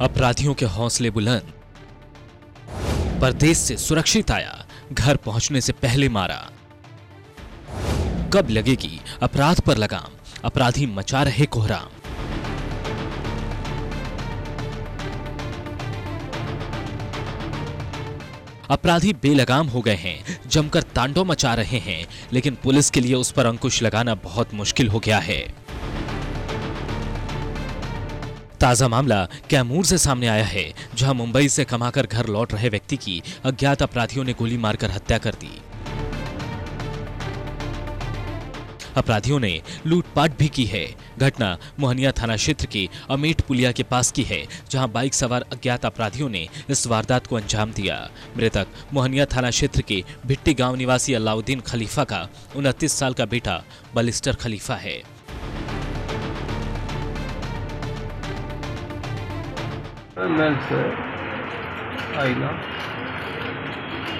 अपराधियों के हौसले बुलंद। परदेश से सुरक्षित आया, घर पहुँचने से पहले मारा। कब लगेगी अपराध पर लगाम? अपराधी मचा रहे कोहराम। अपराधी बेलगाम हो गए हैं, जमकर तांडव मचा रहे हैं, लेकिन पुलिस के लिए उस पर अंकुश लगाना बहुत मुश्किल हो गया है। ताज़ा मामला कैमूर से सामने आया है, जहाँ मुंबई से कमाकर घर लौट रहे व्यक्ति की अज्ञात अपराधियों ने गोली मारकर हत्या कर दी। अपराधियों ने लूटपाट भी की है। घटना मोहनिया थाना क्षेत्र के अमेठ पुलिया के पास की है, जहाँ बाइक सवार अज्ञात अपराधियों ने इस वारदात को अंजाम दिया। मृतक मोहनिया थाना क्षेत्र के भिट्टी गाँव निवासी अलाउद्दीन खलीफा का उनतीस साल का बेटा बलिस्टर खलीफा है। Mens Ayla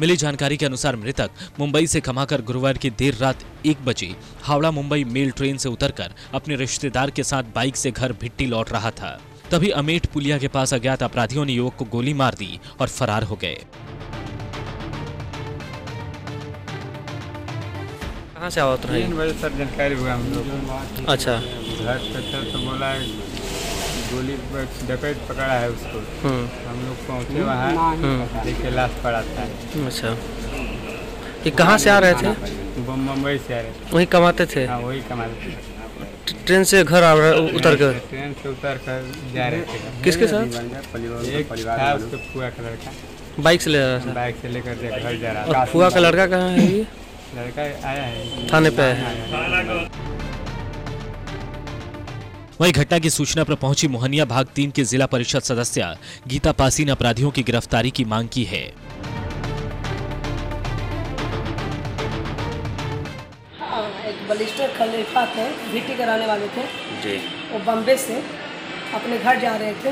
मिली जानकारी के अनुसार मृतक मुंबई से कमाकर गुरुवार की देर रात एक बजे हावड़ा मुंबई मेल ट्रेन से उतरकर अपने रिश्तेदार के साथ बाइक से घर भिट्टी लौट रहा था। तभी अमेठ पुलिया के पास अज्ञात अपराधियों ने युवक को गोली मार दी और फरार हो गए। कहाँ से आवत रही तीन बजे सर जानकारी हुआ हम लोग अच्छा। घर पे थे तो बोला गोली डकैत पकड़ा है उसको। हम्म। हम लोग पहुँचे वहाँ देखे लाश पड़ा था। अच्छा। ये कहाँ से आ रहे थे? मुंबई से आ रहे थे। वहीं कमाते थे? हाँ वही कमाते थे। ट्रेन से घर आ रहे उतर कर? ट्रेन से उतर कर जा रहे थे। किसके साथ? एक था उसके फुआ का। लड़का बाइक से ले रहा था? बाइक से लेकर घर जा रहा और फुआ का लड़का कहाँ है ये? लड़का आया है। थाने पे है। वहीं घटना की सूचना पर पहुँची मोहनिया भाग तीन के जिला परिषद सदस्य गीता पासी ने अपराधियों की गिरफ्तारी की मांग की है। हाँ, एक बलिस्टर खलीफा थे भीटी कराने वाले थे। जी। वो बम्बे से अपने घर जा रहे थे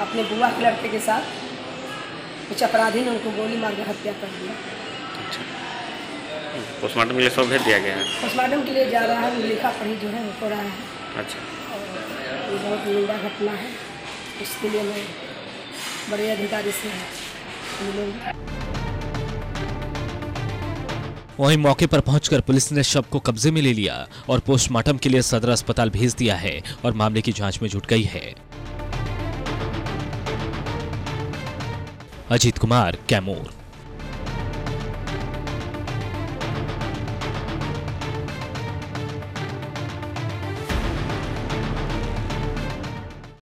अपने बुआ के लड़के के साथ। कुछ अपराधी ने उनको गोली मार के हत्या कर दिया। पोस्टमार्टम के लिए सब भेज दिया गया है? पोस्टमार्टम के लिए जा रहा है लिखा पढ़ी जो है वो हो रहा है। अच्छा। ये बहुत निंदा घटना है। इसके लिए मैं बड़े अधिकारी से वहीं मौके पर पहुंचकर पुलिस ने शव को कब्जे में ले लिया और पोस्टमार्टम के लिए सदर अस्पताल भेज दिया है और मामले की जाँच में जुट गई है। अजीत कुमार कैमूर।